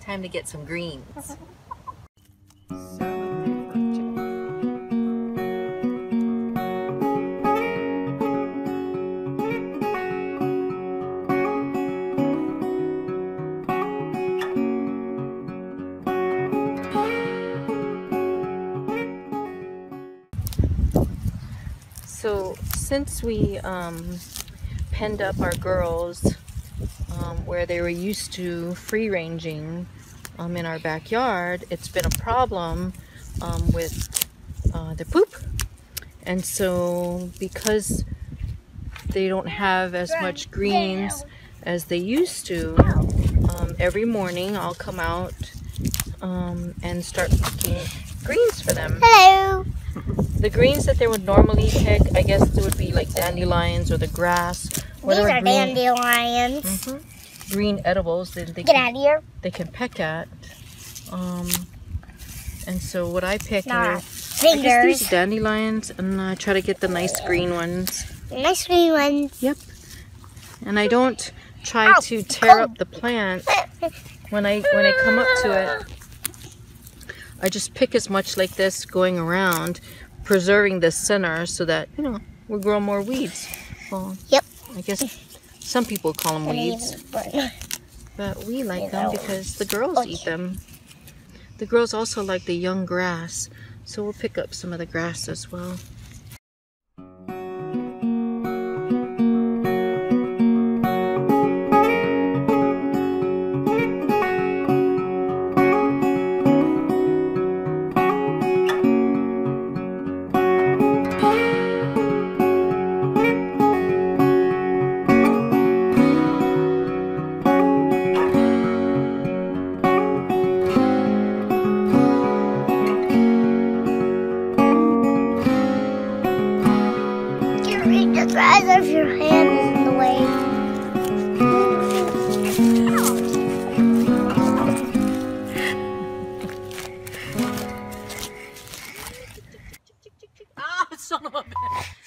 Time to get some greens. So since we um, penned up our girls um, where they were used to free ranging um, in our backyard, it's been a problem um, with uh, the poop. And so because they don't have as much greens as they used to, um, every morning I'll come out um, and start picking greens for them. Hello. The greens that they would normally pick, I guess it would be like dandelions or the grass. These are green, dandelions. Mhm. green edibles that they Get can, out of here. they can peck at. Um, and so what I pick Nah, are I guess these dandelions and I try to get the nice green ones. Nice green ones. Yep. And I don't try Ow, to tear cold. up the plant when I when I come up to it. I just pick as much like this going around, preserving the center so that, you know, we grow more weeds. Well, Yep. I guess some people call them weeds, but we like them because the girls Oh, eat them. The girls also like the young grass, so we'll pick up some of the grass as well. If your hand is in the way. Ah, son of a bitch.